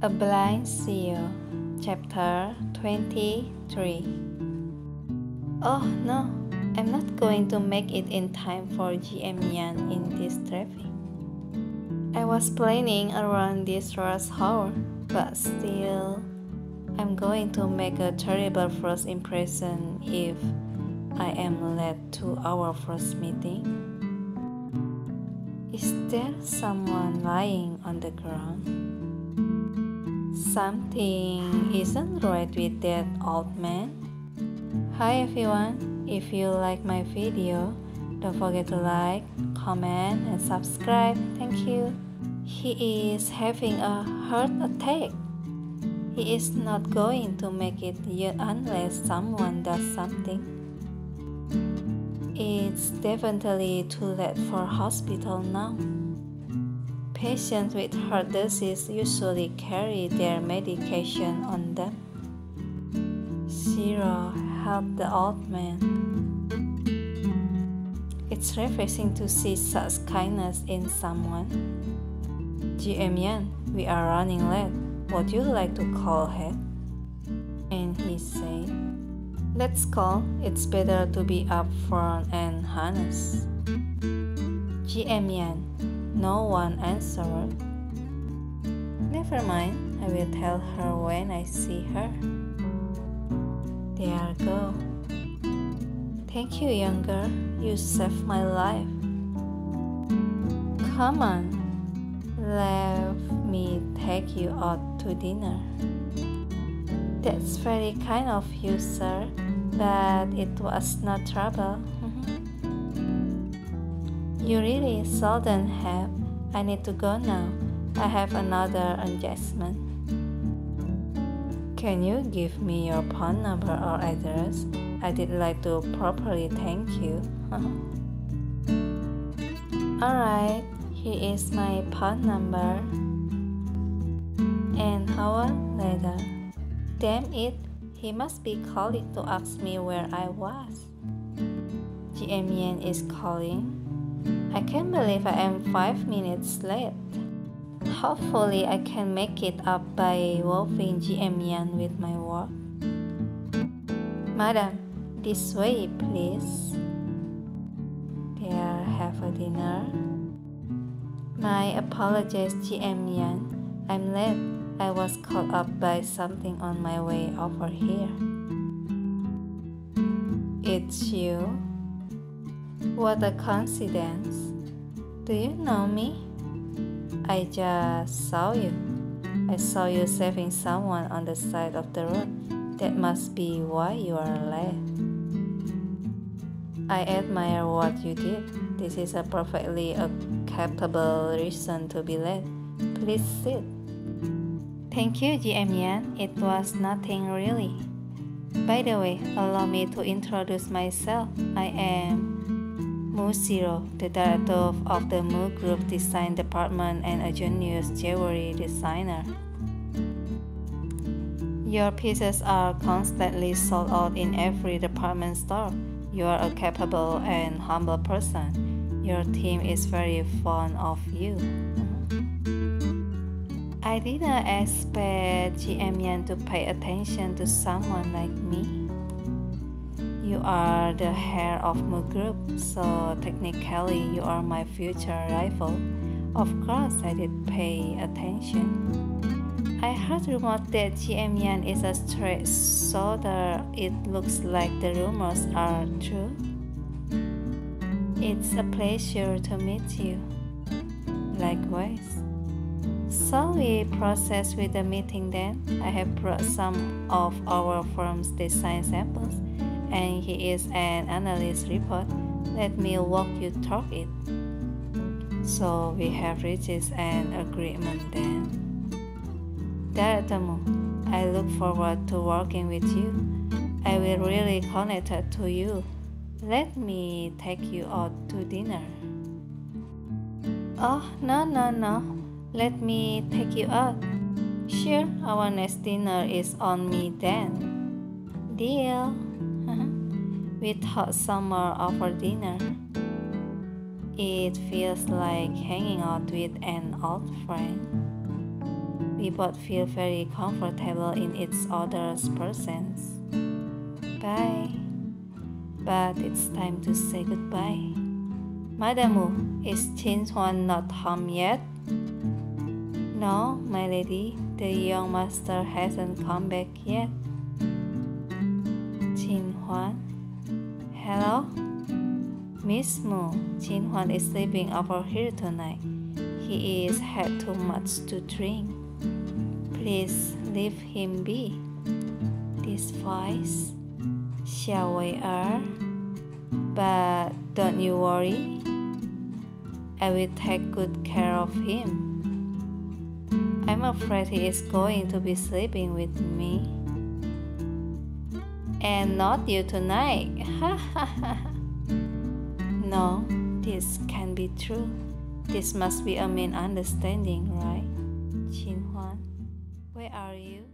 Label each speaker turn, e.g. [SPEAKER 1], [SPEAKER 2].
[SPEAKER 1] A Blind CEO, Chapter 23. Oh no, I'm not going to make it in time for GM Yan in this traffic. I was planning around this rush hour, but still, I'm going to make a terrible first impression if I am late to our first meeting. Is there someone lying on the ground? Something isn't right with that old man. Hi everyone, if you like my video, don't forget to like, comment, and subscribe. Thank you. He is having a heart attack. He is not going to make it yet unless someone does something. It's definitely too late for hospital now. Patients with heart disease usually carry their medication on them. Zero helped the old man. It's refreshing to see such kindness in someone. GM Yan, we are running late. Would you like to call ahead? And he said, Let's call. It's better to be upfront and honest. GM Yan, no one answered. Never mind, I will tell her when I see her. There go. Thank you, young girl. You saved my life. Come on, let me take you out to dinner. That's very kind of you, sir, but it was not trouble. You really seldom have. I need to go now. I have another engagement. Can you give me your phone number or address? I did like to properly thank you. Alright, here is my phone number. An hour later. Damn it, he must be calling to ask me where I was. GM is calling. I can't believe I am five minutes late. Hopefully, I can make it up by wolfing GM Yan with my work. Madam, this way, please. There, have a dinner. My apologies, GM Yan. I'm late. I was caught up by something on my way over here. It's you. What a coincidence. Do you know me? I just saw you. I saw you saving someone on the side of the road. That must be why you are late. I admire what you did. This is a perfectly acceptable reason to be late. Please sit. Thank you, GM Yan. It was nothing really. By the way, allow me to introduce myself. I am Mu Zero, the director of the Mu Group Design Department and a genius jewelry designer. Your pieces are constantly sold out in every department store. You are a capable and humble person. Your team is very fond of you. I didn't expect GM Yan to pay attention to someone like me. You are the heir of Mu Group, so technically you are my future rival. Of course, I did pay attention. I heard rumors that GM Yan is a straight shooter. It looks like the rumors are true. It's a pleasure to meet you. Likewise. So we process with the meeting then. I have brought some of our firm's design samples and he is an analyst report, let me walk you through it. So we have reached an agreement then. Director Mu, I look forward to working with you. I will really connect to you. Let me take you out to dinner. Oh, no, no, no. Let me take you out. Sure, our next dinner is on me then. Deal we thought summer over dinner. It feels like hanging out with an old friend. We both feel very comfortable in each other's presence. Bye. But it's time to say goodbye. Madam Wu, is Qin Huan not home yet? No, my lady, the young master hasn't come back yet. Qin Huan? Hello? Miss Mu, Qin Huan is sleeping over here tonight. He is had too much to drink. Please leave him be. This voice, shall we are? But don't you worry. I will take good care of him. I'm afraid he is going to be sleeping with me. And not you tonight. no, this can't be true. This must be a misunderstanding, right? Qin Huan, where are you?